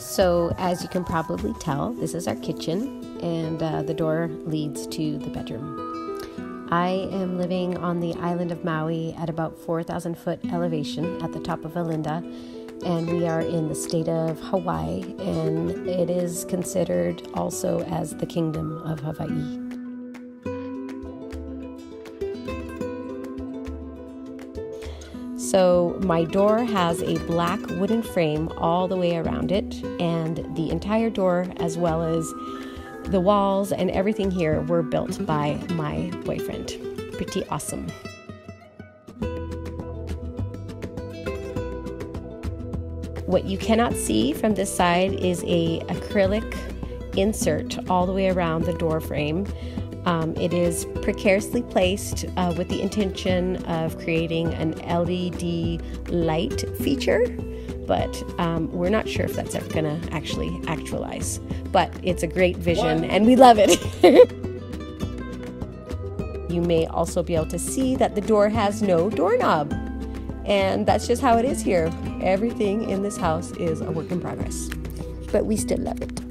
So, as you can probably tell, this is our kitchen, and uh, the door leads to the bedroom. I am living on the island of Maui at about 4,000 foot elevation at the top of Olinda, and we are in the state of Hawaii, and it is considered also as the Kingdom of Hawaii. So, my door has a black wooden frame all the way around it, and the entire door, as well as the walls and everything here, were built by my boyfriend. Pretty awesome. What you cannot see from this side is a acrylic insert all the way around the door frame um, it is precariously placed uh, with the intention of creating an LED light feature, but um, we're not sure if that's ever going to actually actualize. But it's a great vision and we love it. you may also be able to see that the door has no doorknob. And that's just how it is here. Everything in this house is a work in progress, but we still love it.